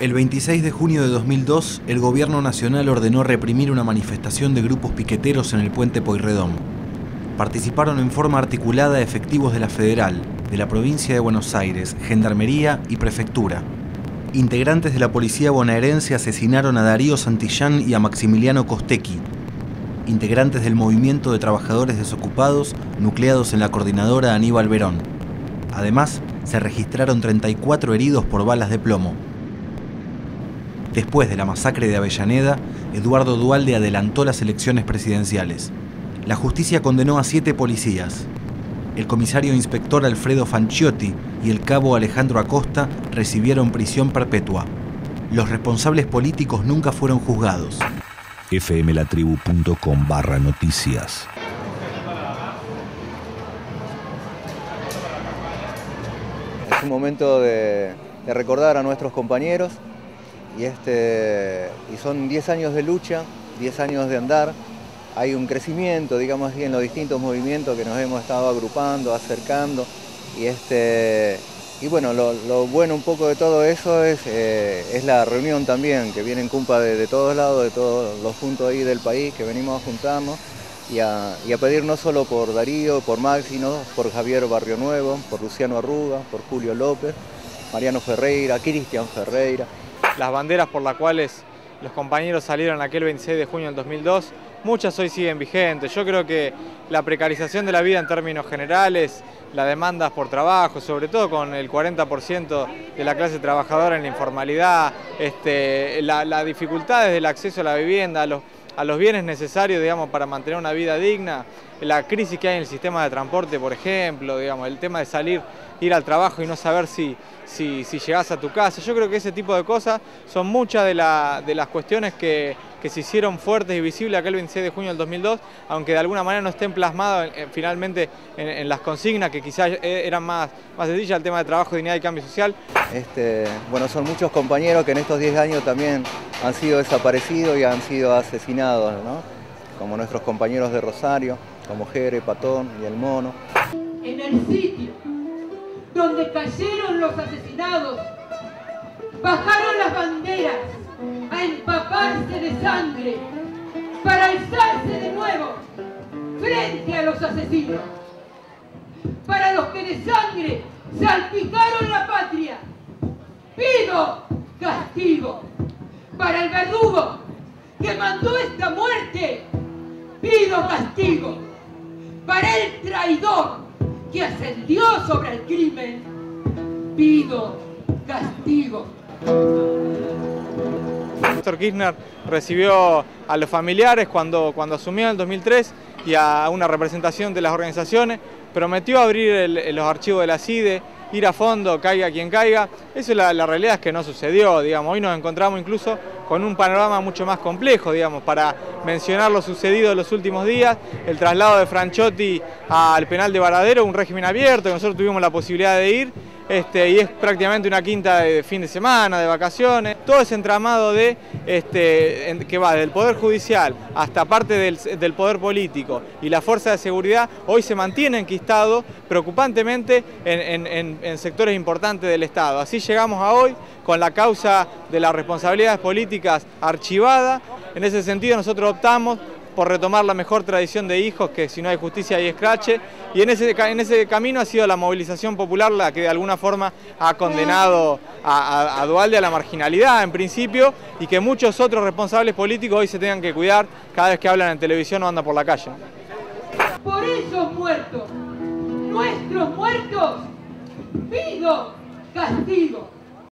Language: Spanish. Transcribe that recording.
El 26 de junio de 2002, el gobierno nacional ordenó reprimir una manifestación de grupos piqueteros en el puente Poirredón. Participaron en forma articulada efectivos de la Federal, de la provincia de Buenos Aires, Gendarmería y Prefectura. Integrantes de la policía bonaerense asesinaron a Darío Santillán y a Maximiliano Costequi, integrantes del movimiento de trabajadores desocupados nucleados en la coordinadora Aníbal Verón. Además, se registraron 34 heridos por balas de plomo. Después de la masacre de Avellaneda, Eduardo Dualde adelantó las elecciones presidenciales. La justicia condenó a siete policías. El comisario inspector Alfredo Fanciotti y el cabo Alejandro Acosta recibieron prisión perpetua. Los responsables políticos nunca fueron juzgados. fmlatribu.com barra noticias. Es un momento de, de recordar a nuestros compañeros y, este, y son 10 años de lucha, 10 años de andar. Hay un crecimiento, digamos así, en los distintos movimientos que nos hemos estado agrupando, acercando. Y, este, y bueno, lo, bueno un poco de todo eso es, eh, es la reunión también, que viene en cumpa de, todos lados, de todos los puntos ahí del país, que venimos a juntarnos y a, a pedir no solo por Darío, por Maxi, sino por Javier Barrio Nuevo, por Luciano Arruga, por Julio López, Mariano Ferreira, Cristian Ferreira. Las banderas por las cuales los compañeros salieron aquel 26 de junio del 2002, muchas hoy siguen vigentes. Yo creo que la precarización de la vida en términos generales, las demandas por trabajo, sobre todo con el 40% de la clase trabajadora en la informalidad, este, las la dificultades del acceso a la vivienda, los, a los bienes necesarios digamos, para mantener una vida digna, la crisis que hay en el sistema de transporte, por ejemplo, digamos, el tema de salir, ir al trabajo y no saber si, si, si llegás a tu casa. Yo creo que ese tipo de cosas son muchas de, la, de las cuestiones que, que, se hicieron fuertes y visibles aquel 26 de junio del 2002, aunque de alguna manera no estén plasmadas en, en, finalmente en, las consignas que quizás eran más, más sencillas, el tema de trabajo, dignidad y cambio social. Este, bueno, son muchos compañeros que en estos 10 años también han sido desaparecidos y han sido asesinados, ¿no? Como nuestros compañeros de Rosario, como Jere, Patón y el Mono. En el sitio donde cayeron los asesinados, bajaron las banderas a empaparse de sangre para alzarse de nuevo frente a los asesinos. Para los que de sangre salpicaron la patria, pido castigo. Para el verdugo que mandó esta muerte, pido castigo. Para el traidor que ascendió sobre el crimen, pido castigo. Néstor Kirchner recibió a los familiares cuando, cuando asumió en el 2003 y a una representación de las organizaciones, prometió abrir los archivos de la CIDE, ir a fondo, caiga quien caiga. Eso la, la realidad es que no sucedió, digamos. Hoy nos encontramos incluso con un panorama mucho más complejo, digamos, para mencionar lo sucedido en los últimos días, el traslado de Franchotti al penal de Varadero, un régimen abierto, que nosotros tuvimos la posibilidad de ir, este, y es prácticamente una quinta de fin de semana, de vacaciones, todo ese entramado de, este, que va del Poder Judicial hasta parte del, Poder Político y la Fuerza de Seguridad, hoy se mantiene enquistado preocupantemente en, en, en sectores importantes del Estado. Así llegamos a hoy con la causa de las responsabilidades políticas archivada, en ese sentido nosotros optamos por retomar la mejor tradición de hijos, que si no hay justicia hay escrache, y en ese, en ese camino ha sido la movilización popular la que de alguna forma ha condenado a, a, a Dualde a la marginalidad en principio, y que muchos otros responsables políticos hoy se tengan que cuidar cada vez que hablan en televisión o andan por la calle. Por esos muertos, nuestros muertos, pido castigo.